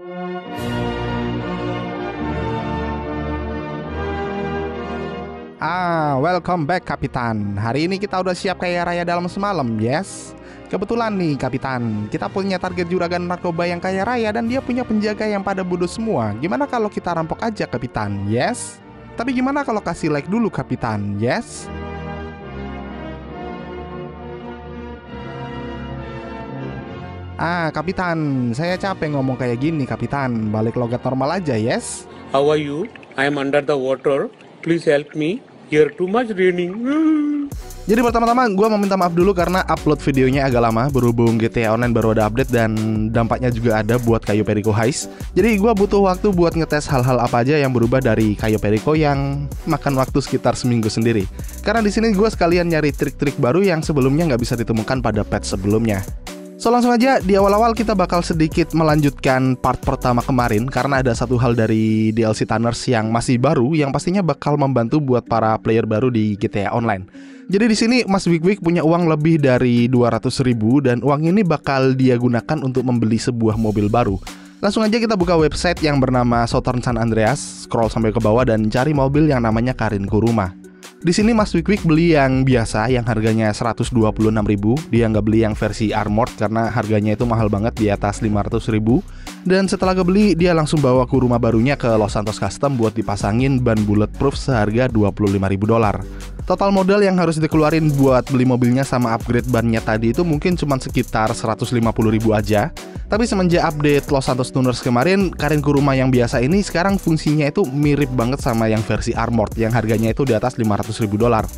Ah, welcome back Kapitan. Hari ini kita udah siap kaya raya dalam semalam, yes? Kebetulan nih Kapitan, kita punya target juragan narkoba yang kaya raya dan dia punya penjaga yang pada bodoh semua. Gimana kalau kita rampok aja Kapitan, yes? Tapi gimana kalau kasih like dulu Kapitan, yes? Ah, Kapitan, saya capek ngomong kayak gini, Kapitan. Balik logat normal aja, yes? How are you? I am under the water. Please help me. Here too much raining. Jadi pertama-tama gue mau minta maaf dulu karena upload videonya agak lama Berhubung GTA Online baru ada update dan dampaknya juga ada buat Kayu Perico Heist Jadi gue butuh waktu buat ngetes hal-hal apa aja yang berubah dari Kayu Perico yang makan waktu sekitar seminggu sendiri Karena di sini gue sekalian nyari trik-trik baru yang sebelumnya nggak bisa ditemukan pada patch sebelumnya So langsung aja di awal-awal kita bakal sedikit melanjutkan part pertama kemarin karena ada satu hal dari DLC Tanners yang masih baru yang pastinya bakal membantu buat para player baru di GTA Online. Jadi di sini Mas Wik punya uang lebih dari 200 ribu dan uang ini bakal dia gunakan untuk membeli sebuah mobil baru. Langsung aja kita buka website yang bernama Southern San Andreas, scroll sampai ke bawah dan cari mobil yang namanya Karin Kuruma. Di sini Mas Wik Wik beli yang biasa yang harganya 126.000. Dia nggak beli yang versi armored karena harganya itu mahal banget di atas 500.000. Dan setelah kebeli dia langsung bawa ke rumah barunya ke Los Santos Custom buat dipasangin ban bulletproof seharga 25.000 dolar. Total modal yang harus dikeluarin buat beli mobilnya sama upgrade bannya tadi itu mungkin cuma sekitar 150.000 aja. Tapi semenjak update Los Santos Tuners kemarin, Karin Kuruma yang biasa ini sekarang fungsinya itu mirip banget sama yang versi armored yang harganya itu di atas 500 ribu dolar.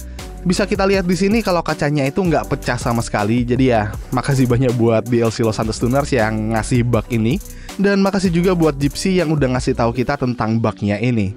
Bisa kita lihat di sini kalau kacanya itu nggak pecah sama sekali. Jadi ya, makasih banyak buat DLC Los Santos Tuners yang ngasih bug ini. Dan makasih juga buat Gypsy yang udah ngasih tahu kita tentang bugnya ini.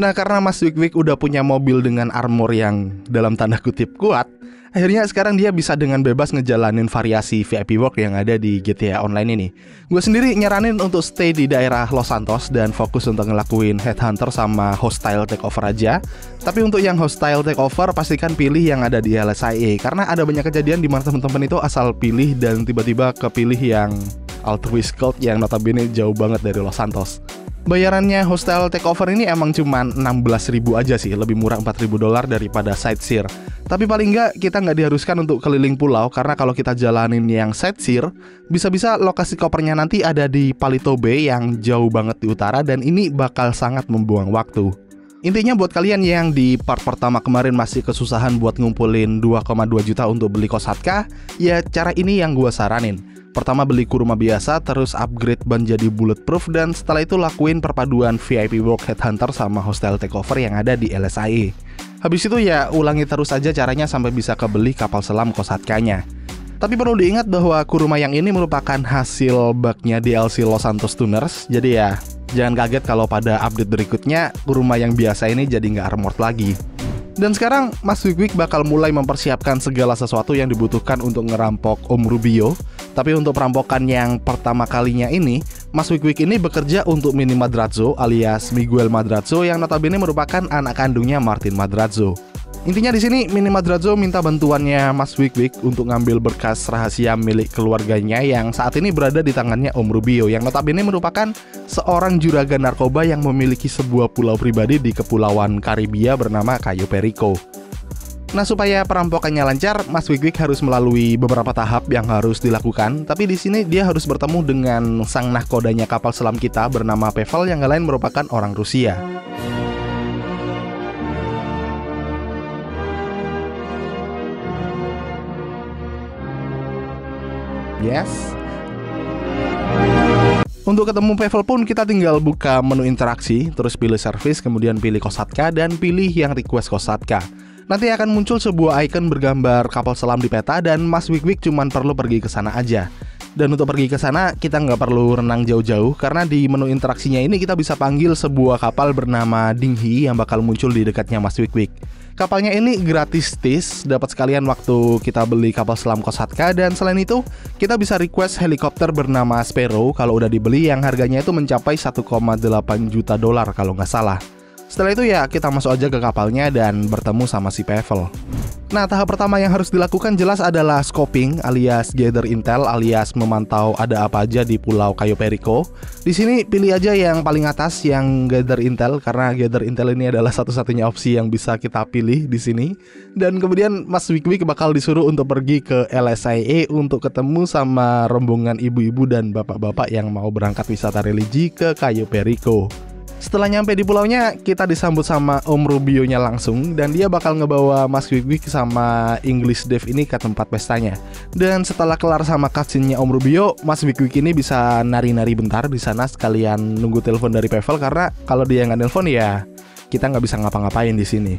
Nah, karena Mas Wik Wik udah punya mobil dengan armor yang dalam tanda kutip kuat, akhirnya sekarang dia bisa dengan bebas ngejalanin variasi VIP work yang ada di GTA Online ini. Gue sendiri nyaranin untuk stay di daerah Los Santos dan fokus untuk ngelakuin headhunter sama hostile takeover aja. Tapi untuk yang hostile takeover pastikan pilih yang ada di LSIA karena ada banyak kejadian di mana teman-teman itu asal pilih dan tiba-tiba kepilih yang altruist cult yang notabene jauh banget dari Los Santos. Bayarannya hostel takeover ini emang cuma 16 ribu aja sih, lebih murah 4 ribu dolar daripada sightseer. Tapi paling nggak kita nggak diharuskan untuk keliling pulau karena kalau kita jalanin yang sightseer, bisa-bisa lokasi kopernya nanti ada di Palito Bay yang jauh banget di utara dan ini bakal sangat membuang waktu. Intinya buat kalian yang di part pertama kemarin masih kesusahan buat ngumpulin 2,2 juta untuk beli kosatka, ya cara ini yang gue saranin. Pertama beli kurma biasa, terus upgrade ban jadi bulletproof, dan setelah itu lakuin perpaduan VIP Work Headhunter sama Hostel Takeover yang ada di LSIE. Habis itu ya ulangi terus aja caranya sampai bisa kebeli kapal selam kosatkanya. Tapi perlu diingat bahwa kurma yang ini merupakan hasil bugnya DLC Los Santos Tuners, jadi ya Jangan kaget kalau pada update berikutnya rumah yang biasa ini jadi nggak armored lagi. Dan sekarang Mas Wik bakal mulai mempersiapkan segala sesuatu yang dibutuhkan untuk ngerampok Om Rubio. Tapi untuk perampokan yang pertama kalinya ini, Mas Wik ini bekerja untuk Mini Madrazo alias Miguel Madrazo yang notabene merupakan anak kandungnya Martin Madrazo. Intinya di sini Mini Madrazo minta bantuannya Mas Wik untuk ngambil berkas rahasia milik keluarganya yang saat ini berada di tangannya Om Rubio yang notabene merupakan seorang juragan narkoba yang memiliki sebuah pulau pribadi di kepulauan Karibia bernama Cayo Perico. Nah, supaya perampokannya lancar, Mas Wik harus melalui beberapa tahap yang harus dilakukan. Tapi di sini dia harus bertemu dengan sang nahkodanya kapal selam kita bernama Pevel yang lain merupakan orang Rusia. Yes. Untuk ketemu Pavel pun kita tinggal buka menu interaksi, terus pilih service, kemudian pilih kosatka dan pilih yang request kosatka. Nanti akan muncul sebuah icon bergambar kapal selam di peta dan Mas Wik Wik cuman perlu pergi ke sana aja. Dan untuk pergi ke sana kita nggak perlu renang jauh-jauh karena di menu interaksinya ini kita bisa panggil sebuah kapal bernama Dinghi yang bakal muncul di dekatnya Mas Wik Wik. Kapalnya ini gratis tis, dapat sekalian waktu kita beli kapal selam Kosatka dan selain itu kita bisa request helikopter bernama Sparrow kalau udah dibeli yang harganya itu mencapai 1,8 juta dolar kalau nggak salah. Setelah itu ya kita masuk aja ke kapalnya dan bertemu sama si Pavel. Nah, tahap pertama yang harus dilakukan jelas adalah scoping alias gather intel alias memantau ada apa aja di Pulau Cayo Perico. Di sini pilih aja yang paling atas yang gather intel karena gather intel ini adalah satu-satunya opsi yang bisa kita pilih di sini. Dan kemudian Mas Wik bakal disuruh untuk pergi ke LSIA untuk ketemu sama rombongan ibu-ibu dan bapak-bapak yang mau berangkat wisata religi ke Cayo Perico. Setelah nyampe di pulaunya, kita disambut sama Om Rubio-nya langsung dan dia bakal ngebawa Mas Wigwig sama English Dev ini ke tempat pestanya. Dan setelah kelar sama cutscene-nya Om Rubio, Mas Wigwig ini bisa nari-nari bentar di sana sekalian nunggu telepon dari Pevel karena kalau dia nggak nelpon ya kita nggak bisa ngapa-ngapain di sini.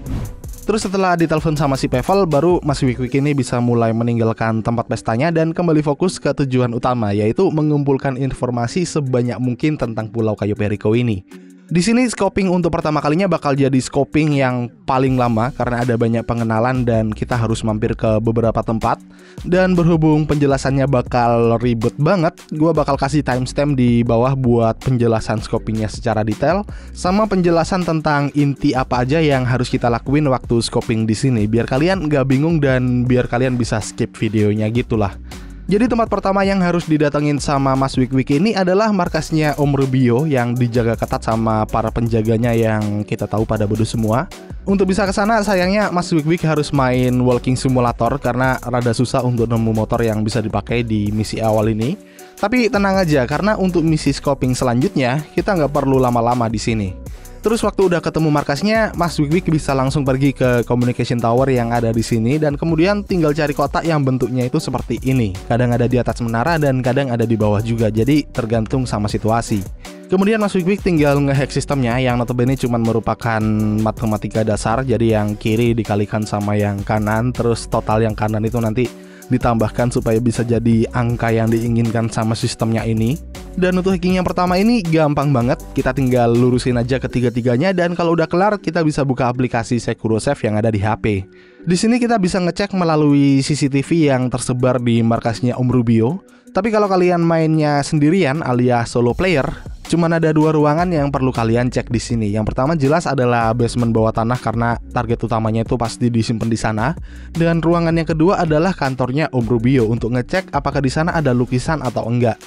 Terus setelah ditelepon sama si Pevel, baru Mas Wikwik ini bisa mulai meninggalkan tempat pestanya dan kembali fokus ke tujuan utama, yaitu mengumpulkan informasi sebanyak mungkin tentang Pulau Kayu Perico ini. Di sini scoping untuk pertama kalinya bakal jadi scoping yang paling lama karena ada banyak pengenalan dan kita harus mampir ke beberapa tempat. Dan berhubung penjelasannya bakal ribet banget, gue bakal kasih timestamp di bawah buat penjelasan scopingnya secara detail sama penjelasan tentang inti apa aja yang harus kita lakuin waktu scoping di sini biar kalian nggak bingung dan biar kalian bisa skip videonya gitulah. Jadi tempat pertama yang harus didatengin sama Mas Wik Wik ini adalah markasnya Om Rubio yang dijaga ketat sama para penjaganya yang kita tahu pada bodoh semua. Untuk bisa ke sana sayangnya Mas Wik Wik harus main walking simulator karena rada susah untuk nemu motor yang bisa dipakai di misi awal ini. Tapi tenang aja karena untuk misi scoping selanjutnya kita nggak perlu lama-lama di sini. Terus waktu udah ketemu markasnya, Mas Wik bisa langsung pergi ke communication tower yang ada di sini dan kemudian tinggal cari kotak yang bentuknya itu seperti ini. Kadang ada di atas menara dan kadang ada di bawah juga. Jadi tergantung sama situasi. Kemudian Mas Wik tinggal ngehack sistemnya yang notabene cuma merupakan matematika dasar. Jadi yang kiri dikalikan sama yang kanan, terus total yang kanan itu nanti ditambahkan supaya bisa jadi angka yang diinginkan sama sistemnya ini. Dan untuk hacking yang pertama ini gampang banget, kita tinggal lurusin aja ketiga-tiganya dan kalau udah kelar kita bisa buka aplikasi SecuroSafe yang ada di HP. Di sini kita bisa ngecek melalui CCTV yang tersebar di markasnya Om Rubio. Tapi kalau kalian mainnya sendirian alias solo player, cuma ada dua ruangan yang perlu kalian cek di sini. Yang pertama jelas adalah basement bawah tanah karena target utamanya itu pasti disimpan di sana. Dan ruangan yang kedua adalah kantornya Om Rubio untuk ngecek apakah di sana ada lukisan atau enggak.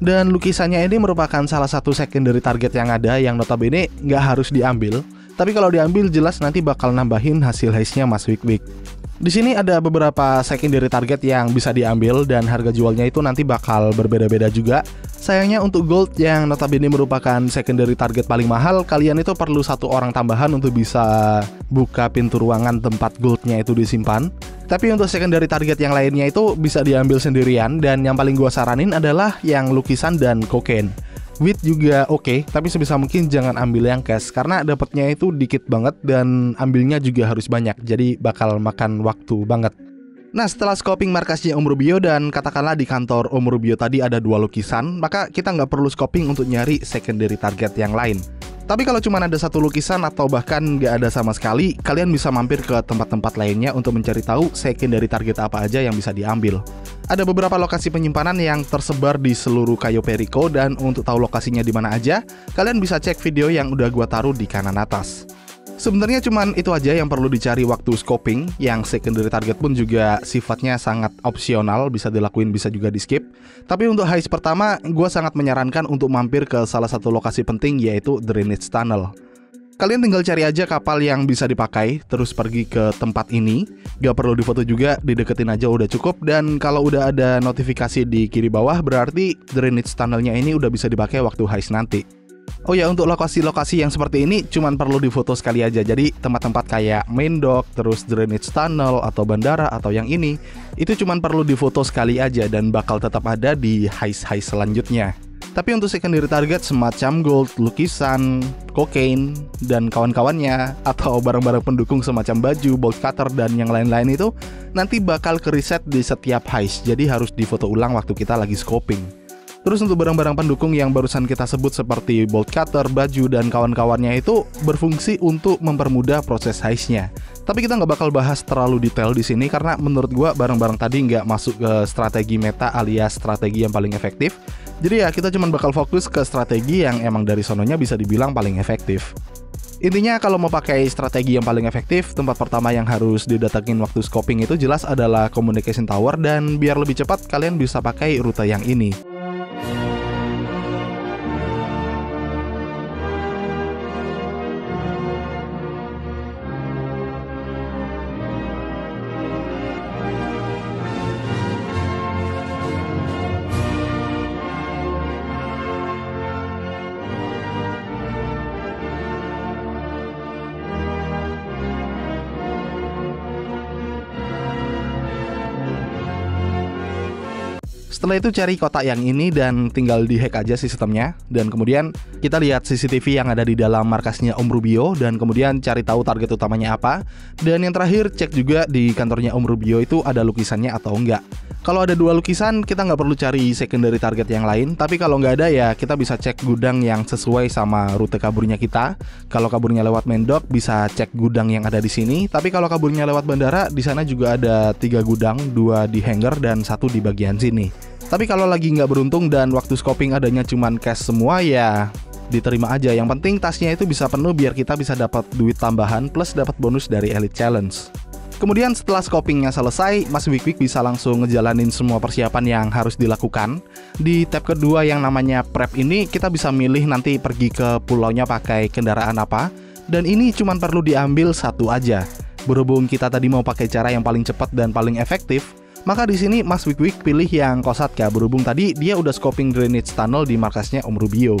Dan lukisannya ini merupakan salah satu secondary target yang ada yang notabene nggak harus diambil. Tapi kalau diambil jelas nanti bakal nambahin hasil heistnya Mas Wik Wik. Di sini ada beberapa secondary target yang bisa diambil dan harga jualnya itu nanti bakal berbeda-beda juga. Sayangnya untuk gold yang notabene merupakan secondary target paling mahal, kalian itu perlu satu orang tambahan untuk bisa buka pintu ruangan tempat goldnya itu disimpan. Tapi untuk secondary target yang lainnya itu bisa diambil sendirian dan yang paling gua saranin adalah yang lukisan dan kokain. Wit juga oke, okay, tapi sebisa mungkin jangan ambil yang cash karena dapatnya itu dikit banget dan ambilnya juga harus banyak, jadi bakal makan waktu banget. Nah setelah scoping markasnya Om Rubio dan katakanlah di kantor Om Rubio tadi ada dua lukisan, maka kita nggak perlu scoping untuk nyari secondary target yang lain. Tapi kalau cuma ada satu lukisan atau bahkan nggak ada sama sekali, kalian bisa mampir ke tempat-tempat lainnya untuk mencari tahu secondary target apa aja yang bisa diambil. Ada beberapa lokasi penyimpanan yang tersebar di seluruh Cayo Perico dan untuk tahu lokasinya di mana aja, kalian bisa cek video yang udah gua taruh di kanan atas. Sebenarnya cuman itu aja yang perlu dicari waktu scoping, yang secondary target pun juga sifatnya sangat opsional, bisa dilakuin bisa juga di skip. Tapi untuk heist pertama, gue sangat menyarankan untuk mampir ke salah satu lokasi penting yaitu Drainage Tunnel. Kalian tinggal cari aja kapal yang bisa dipakai, terus pergi ke tempat ini. Gak perlu difoto juga, dideketin aja udah cukup. Dan kalau udah ada notifikasi di kiri bawah, berarti drainage tunnelnya ini udah bisa dipakai waktu heist nanti. Oh ya untuk lokasi-lokasi yang seperti ini cuman perlu difoto sekali aja. Jadi tempat-tempat kayak main dock, terus drainage tunnel atau bandara atau yang ini itu cuman perlu difoto sekali aja dan bakal tetap ada di heist-heist selanjutnya. Tapi untuk secondary target semacam gold, lukisan, cocaine, dan kawan-kawannya Atau barang-barang pendukung semacam baju, bolt cutter, dan yang lain-lain itu Nanti bakal ke reset di setiap heist Jadi harus difoto ulang waktu kita lagi scoping Terus untuk barang-barang pendukung yang barusan kita sebut seperti bolt cutter, baju, dan kawan-kawannya itu berfungsi untuk mempermudah proses heistnya. Tapi kita nggak bakal bahas terlalu detail di sini karena menurut gua barang-barang tadi nggak masuk ke strategi meta alias strategi yang paling efektif. Jadi ya kita cuma bakal fokus ke strategi yang emang dari sononya bisa dibilang paling efektif. Intinya kalau mau pakai strategi yang paling efektif, tempat pertama yang harus didatengin waktu scoping itu jelas adalah communication tower dan biar lebih cepat kalian bisa pakai rute yang ini. Setelah itu cari kotak yang ini dan tinggal dihack aja sistemnya dan kemudian kita lihat CCTV yang ada di dalam markasnya Om Rubio dan kemudian cari tahu target utamanya apa dan yang terakhir cek juga di kantornya Om Rubio itu ada lukisannya atau enggak. Kalau ada dua lukisan kita nggak perlu cari secondary target yang lain tapi kalau nggak ada ya kita bisa cek gudang yang sesuai sama rute kaburnya kita. Kalau kaburnya lewat Mendok bisa cek gudang yang ada di sini tapi kalau kaburnya lewat bandara di sana juga ada tiga gudang, dua di hangar dan satu di bagian sini. Tapi kalau lagi nggak beruntung dan waktu scoping adanya cuman cash semua ya diterima aja. Yang penting tasnya itu bisa penuh biar kita bisa dapat duit tambahan plus dapat bonus dari Elite Challenge. Kemudian setelah scopingnya selesai, Mas Wik Wik bisa langsung ngejalanin semua persiapan yang harus dilakukan. Di tab kedua yang namanya prep ini, kita bisa milih nanti pergi ke pulaunya pakai kendaraan apa. Dan ini cuma perlu diambil satu aja. Berhubung kita tadi mau pakai cara yang paling cepat dan paling efektif, maka di sini Mas Wik Wik pilih yang Kosatka berhubung tadi dia udah scoping drainage tunnel di markasnya Om Rubio.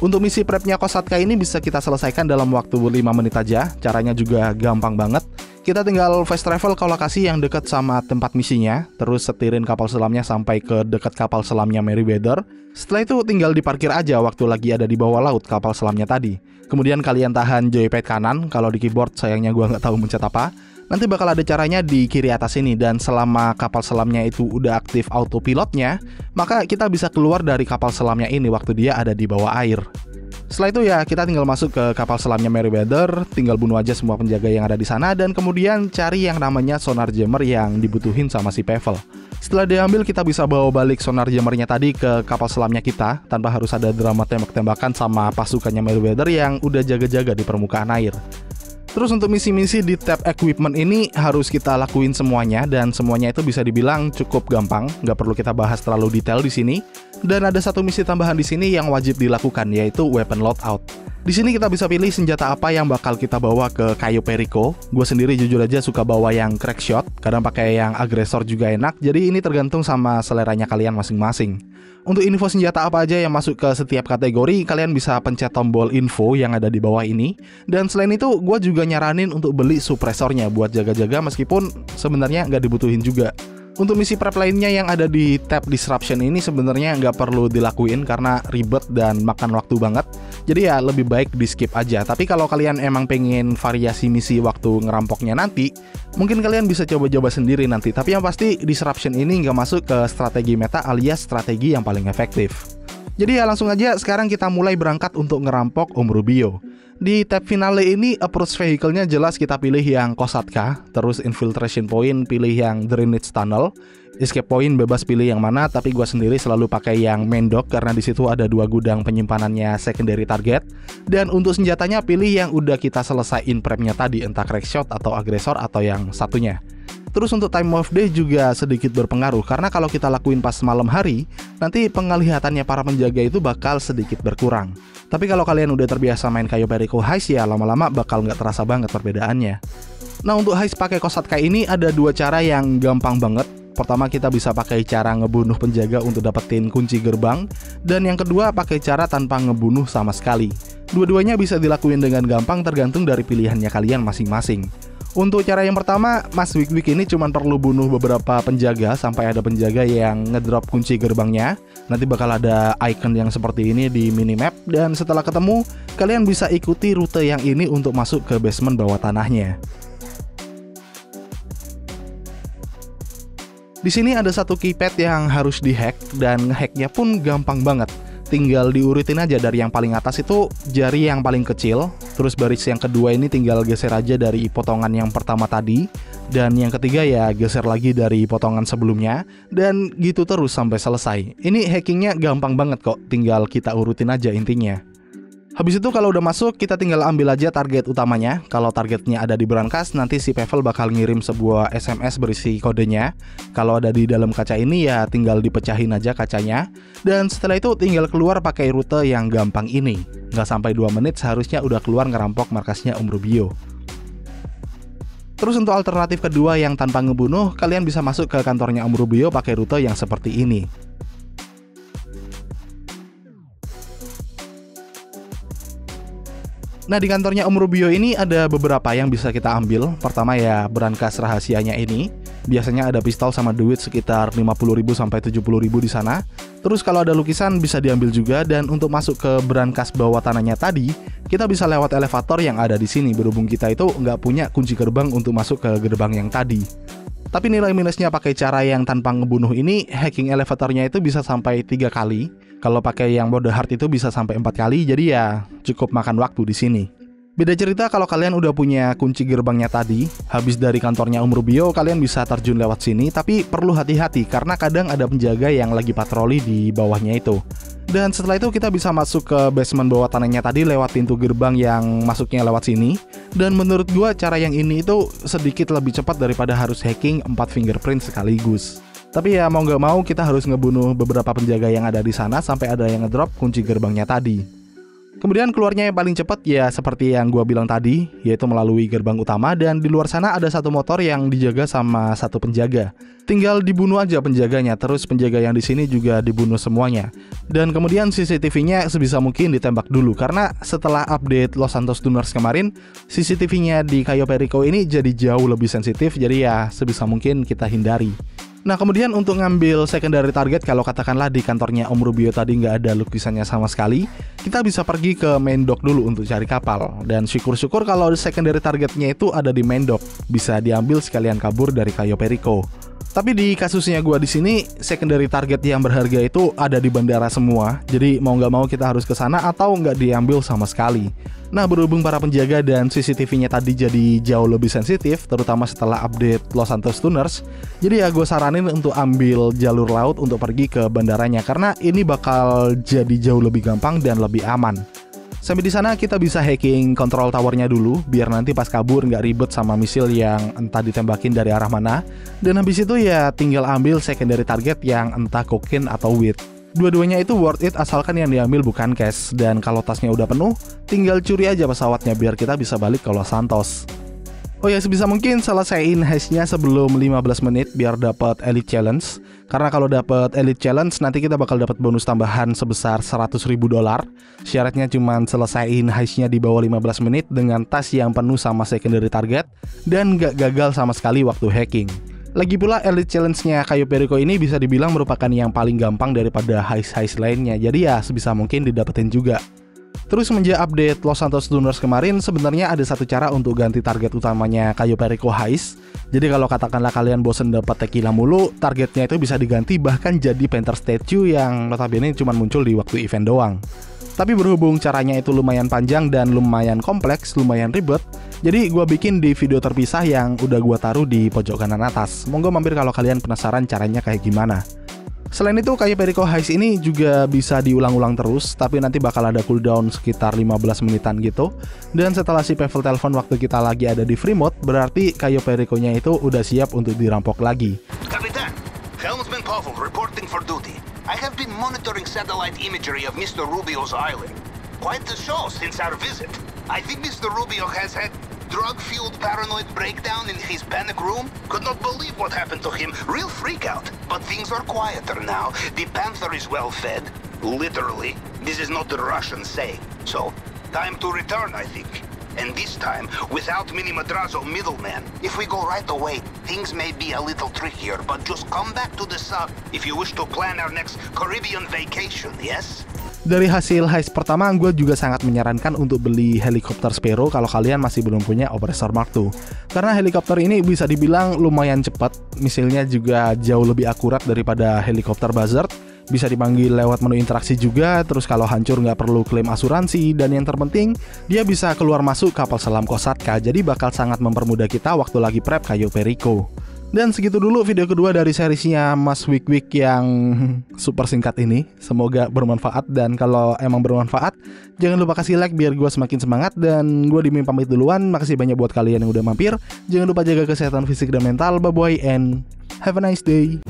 Untuk misi prepnya Kosatka ini bisa kita selesaikan dalam waktu 5 menit aja, caranya juga gampang banget. Kita tinggal fast travel ke lokasi yang dekat sama tempat misinya, terus setirin kapal selamnya sampai ke dekat kapal selamnya Meriwether. Setelah itu tinggal diparkir aja waktu lagi ada di bawah laut kapal selamnya tadi. Kemudian kalian tahan joypad kanan, kalau di keyboard sayangnya gua nggak tahu mencet apa. Nanti bakal ada caranya di kiri atas ini dan selama kapal selamnya itu udah aktif autopilotnya, maka kita bisa keluar dari kapal selamnya ini waktu dia ada di bawah air. Setelah itu ya kita tinggal masuk ke kapal selamnya Meriwether, tinggal bunuh aja semua penjaga yang ada di sana dan kemudian cari yang namanya sonar jammer yang dibutuhin sama si Pavel. Setelah diambil kita bisa bawa balik sonar jammernya tadi ke kapal selamnya kita tanpa harus ada drama tembak-tembakan sama pasukannya Meriwether yang udah jaga-jaga di permukaan air. Terus untuk misi-misi di tab equipment ini harus kita lakuin semuanya dan semuanya itu bisa dibilang cukup gampang, nggak perlu kita bahas terlalu detail di sini. Dan ada satu misi tambahan di sini yang wajib dilakukan yaitu weapon loadout. Di sini kita bisa pilih senjata apa yang bakal kita bawa ke Kayu Perico. Gue sendiri jujur aja suka bawa yang crack shot, kadang pakai yang agresor juga enak. Jadi ini tergantung sama seleranya kalian masing-masing. Untuk info senjata apa aja yang masuk ke setiap kategori, kalian bisa pencet tombol info yang ada di bawah ini. Dan selain itu, gue juga nyaranin untuk beli supresornya buat jaga-jaga meskipun sebenarnya nggak dibutuhin juga. Untuk misi prep lainnya yang ada di tab disruption ini sebenarnya nggak perlu dilakuin karena ribet dan makan waktu banget. Jadi ya lebih baik di skip aja. Tapi kalau kalian emang pengen variasi misi waktu ngerampoknya nanti, mungkin kalian bisa coba-coba sendiri nanti. Tapi yang pasti disruption ini nggak masuk ke strategi meta alias strategi yang paling efektif. Jadi ya langsung aja sekarang kita mulai berangkat untuk ngerampok Om Rubio. Di tab finale ini approach vehicle-nya jelas kita pilih yang Kosatka, terus infiltration point pilih yang drainage tunnel, escape point bebas pilih yang mana, tapi gua sendiri selalu pakai yang main dock karena di situ ada dua gudang penyimpanannya secondary target. Dan untuk senjatanya pilih yang udah kita selesaiin prepnya tadi, entah crack shot atau agresor atau yang satunya. Terus untuk time of day juga sedikit berpengaruh karena kalau kita lakuin pas malam hari, nanti pengelihatannya para penjaga itu bakal sedikit berkurang. Tapi kalau kalian udah terbiasa main kayu Perico Heist ya lama-lama bakal nggak terasa banget perbedaannya. Nah untuk heist pakai Kosatka ini ada dua cara yang gampang banget. Pertama kita bisa pakai cara ngebunuh penjaga untuk dapetin kunci gerbang Dan yang kedua pakai cara tanpa ngebunuh sama sekali Dua-duanya bisa dilakuin dengan gampang tergantung dari pilihannya kalian masing-masing untuk cara yang pertama, Mas Wik ini cuma perlu bunuh beberapa penjaga sampai ada penjaga yang ngedrop kunci gerbangnya. Nanti bakal ada icon yang seperti ini di minimap dan setelah ketemu, kalian bisa ikuti rute yang ini untuk masuk ke basement bawah tanahnya. Di sini ada satu keypad yang harus dihack dan hacknya pun gampang banget tinggal diurutin aja dari yang paling atas itu jari yang paling kecil, terus baris yang kedua ini tinggal geser aja dari potongan yang pertama tadi, dan yang ketiga ya geser lagi dari potongan sebelumnya, dan gitu terus sampai selesai. Ini hackingnya gampang banget kok, tinggal kita urutin aja intinya. Habis itu kalau udah masuk kita tinggal ambil aja target utamanya. Kalau targetnya ada di brankas nanti si Pavel bakal ngirim sebuah SMS berisi kodenya. Kalau ada di dalam kaca ini ya tinggal dipecahin aja kacanya. Dan setelah itu tinggal keluar pakai rute yang gampang ini. Nggak sampai 2 menit seharusnya udah keluar ngerampok markasnya Om Rubio. Terus untuk alternatif kedua yang tanpa ngebunuh, kalian bisa masuk ke kantornya Om Rubio pakai rute yang seperti ini. Nah di kantornya Om Rubio ini ada beberapa yang bisa kita ambil. Pertama ya brankas rahasianya ini. Biasanya ada pistol sama duit sekitar 50.000 sampai 70.000 di sana. Terus kalau ada lukisan bisa diambil juga Dan untuk masuk ke brankas bawah tanahnya tadi Kita bisa lewat elevator yang ada di sini. Berhubung kita itu nggak punya kunci gerbang untuk masuk ke gerbang yang tadi. Tapi nilai minusnya pakai cara yang tanpa ngebunuh ini, hacking elevatornya itu bisa sampai tiga kali. Kalau pakai yang mode hard itu bisa sampai empat kali, jadi ya cukup makan waktu di sini. Beda cerita kalau kalian udah punya kunci gerbangnya tadi, habis dari kantornya Om Rubio, kalian bisa terjun lewat sini, tapi perlu hati-hati karena kadang ada penjaga yang lagi patroli di bawahnya itu. Dan setelah itu kita bisa masuk ke basement bawah tanahnya tadi lewat pintu gerbang yang masuknya lewat sini. Dan menurut gua cara yang ini itu sedikit lebih cepat daripada harus hacking 4 fingerprint sekaligus. Tapi ya mau nggak mau kita harus ngebunuh beberapa penjaga yang ada di sana sampai ada yang ngedrop kunci gerbangnya tadi. Kemudian keluarnya yang paling cepat ya seperti yang gua bilang tadi, yaitu melalui gerbang utama dan di luar sana ada satu motor yang dijaga sama satu penjaga. Tinggal dibunuh aja penjaganya, terus penjaga yang di sini juga dibunuh semuanya. Dan kemudian CCTV-nya sebisa mungkin ditembak dulu karena setelah update Los Santos Duners kemarin, CCTV-nya di Cayo Perico ini jadi jauh lebih sensitif, jadi ya sebisa mungkin kita hindari. Nah kemudian untuk ngambil secondary target kalau katakanlah di kantornya Om Rubio tadi nggak ada lukisannya sama sekali kita bisa pergi ke main dock dulu untuk cari kapal dan syukur-syukur kalau secondary targetnya itu ada di main dock bisa diambil sekalian kabur dari Cayo Perico. Tapi di kasusnya gue di sini secondary target yang berharga itu ada di bandara semua. Jadi mau nggak mau kita harus ke sana atau nggak diambil sama sekali. Nah berhubung para penjaga dan CCTV-nya tadi jadi jauh lebih sensitif, terutama setelah update Los Santos Tuners. Jadi ya gue saranin untuk ambil jalur laut untuk pergi ke bandaranya karena ini bakal jadi jauh lebih gampang dan lebih aman. Sampai di sana kita bisa hacking control towernya dulu biar nanti pas kabur nggak ribet sama misil yang entah ditembakin dari arah mana. Dan habis itu ya tinggal ambil secondary target yang entah kokain atau weed. Dua-duanya itu worth it asalkan yang diambil bukan cash dan kalau tasnya udah penuh, tinggal curi aja pesawatnya biar kita bisa balik ke Los Santos. Oh ya sebisa mungkin selesaiin hashnya sebelum 15 menit biar dapat Elite Challenge. Karena kalau dapat Elite Challenge nanti kita bakal dapat bonus tambahan sebesar 100 ribu dolar. Syaratnya cuma selesaiin hashnya di bawah 15 menit dengan tas yang penuh sama secondary target dan gak gagal sama sekali waktu hacking. Lagi pula Elite Challenge-nya Kayu Perico ini bisa dibilang merupakan yang paling gampang daripada heist-heist lainnya. Jadi ya sebisa mungkin didapetin juga. Terus semenjak update Los Santos Duners kemarin, sebenarnya ada satu cara untuk ganti target utamanya Cayo Perico Heist. Jadi kalau katakanlah kalian bosen dapat tequila mulu, targetnya itu bisa diganti bahkan jadi painter statue yang notabene cuma muncul di waktu event doang. Tapi berhubung caranya itu lumayan panjang dan lumayan kompleks, lumayan ribet, jadi gue bikin di video terpisah yang udah gue taruh di pojok kanan atas. Monggo mampir kalau kalian penasaran caranya kayak gimana. Selain itu, kayak Perico Heist ini juga bisa diulang-ulang terus, tapi nanti bakal ada cooldown sekitar 15 menitan gitu. Dan setelah si Pavel telepon waktu kita lagi ada di free mode, berarti Kayo Perico-nya itu udah siap untuk dirampok lagi. Kapitan, Helmsman Pavel reporting for duty. Have been monitoring satellite imagery of Mr. Rubio's island. Quite the show since our visit. I think Mr. Rubio has had drug-fueled paranoid breakdown in his panic room? Could not believe what happened to him. Real freak out. But things are quieter now. The Panther is well fed. Literally. This is not the Russian saying. So, time to return, I think. And this time, without Mini Madrazo middleman. If we go right away, things may be a little trickier, but just come back to the sub if you wish to plan our next Caribbean vacation, yes? Dari hasil heist pertama, gue juga sangat menyarankan untuk beli helikopter Sparrow kalau kalian masih belum punya Oppressor Mark II. Karena helikopter ini bisa dibilang lumayan cepat, misalnya juga jauh lebih akurat daripada helikopter Buzzard. Bisa dipanggil lewat menu interaksi juga, terus kalau hancur nggak perlu klaim asuransi, dan yang terpenting, dia bisa keluar masuk kapal selam Kosatka, jadi bakal sangat mempermudah kita waktu lagi prep kayu Perico. Dan segitu dulu video kedua dari seriesnya Mas Wik Wik yang super singkat ini. Semoga bermanfaat dan kalau emang bermanfaat, jangan lupa kasih like biar gue semakin semangat dan gue dimin pamit duluan. Makasih banyak buat kalian yang udah mampir. Jangan lupa jaga kesehatan fisik dan mental. Bye bye and have a nice day.